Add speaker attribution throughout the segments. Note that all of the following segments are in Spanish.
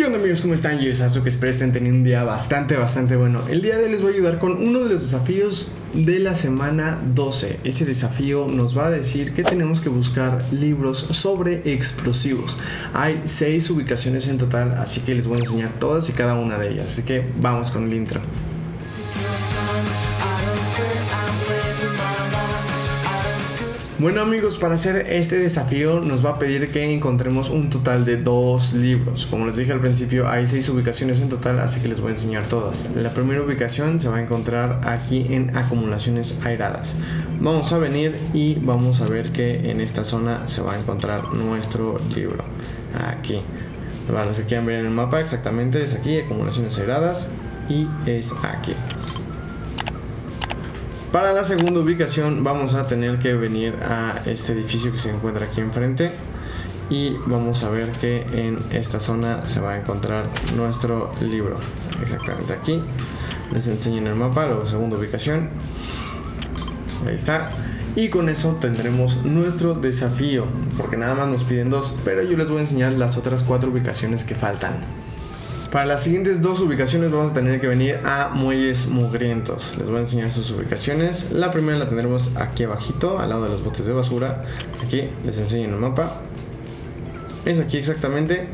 Speaker 1: ¿Qué onda amigos? ¿Cómo están? Yo soy que espero estén teniendo un día bastante, bastante bueno. El día de hoy les voy a ayudar con uno de los desafíos de la semana 12. Ese desafío nos va a decir que tenemos que buscar libros sobre explosivos. Hay seis ubicaciones en total, así que les voy a enseñar todas y cada una de ellas. Así que vamos con el intro. Bueno amigos, para hacer este desafío nos va a pedir que encontremos un total de dos libros. Como les dije al principio, hay seis ubicaciones en total, así que les voy a enseñar todas. La primera ubicación se va a encontrar aquí en acumulaciones airadas. Vamos a venir y vamos a ver que en esta zona se va a encontrar nuestro libro. Aquí. Para los que ver en el mapa, exactamente es aquí, acumulaciones airadas, y es aquí. Para la segunda ubicación vamos a tener que venir a este edificio que se encuentra aquí enfrente y vamos a ver que en esta zona se va a encontrar nuestro libro. Exactamente aquí. Les enseño en el mapa la segunda ubicación. Ahí está. Y con eso tendremos nuestro desafío, porque nada más nos piden dos, pero yo les voy a enseñar las otras cuatro ubicaciones que faltan. Para las siguientes dos ubicaciones vamos a tener que venir a Muelles Mugrientos. Les voy a enseñar sus ubicaciones. La primera la tendremos aquí abajito, al lado de los botes de basura. Aquí les enseño en el mapa. Es aquí exactamente.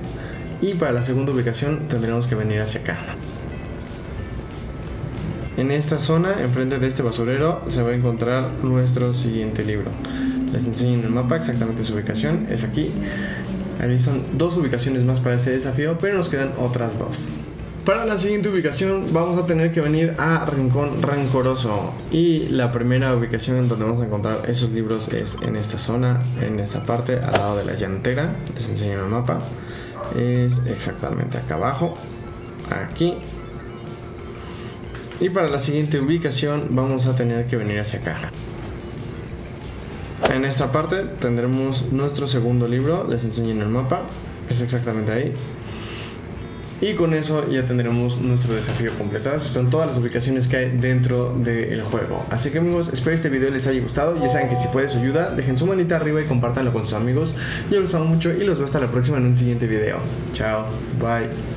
Speaker 1: Y para la segunda ubicación tendremos que venir hacia acá. En esta zona, enfrente de este basurero, se va a encontrar nuestro siguiente libro. Les enseño en el mapa exactamente su ubicación. Es aquí. Ahí son dos ubicaciones más para este desafío, pero nos quedan otras dos. Para la siguiente ubicación vamos a tener que venir a Rincón Rancoroso y la primera ubicación en donde vamos a encontrar esos libros es en esta zona, en esta parte, al lado de la llantera. Les enseño el mapa. Es exactamente acá abajo, aquí. Y para la siguiente ubicación vamos a tener que venir hacia acá. En esta parte tendremos nuestro segundo libro, les enseño en el mapa, es exactamente ahí. Y con eso ya tendremos nuestro desafío completado. Son todas las ubicaciones que hay dentro del juego. Así que amigos, espero este video les haya gustado. Ya saben que si fue de su ayuda, dejen su manita arriba y compártanlo con sus amigos. Yo los amo mucho y los veo hasta la próxima en un siguiente video. Chao, bye.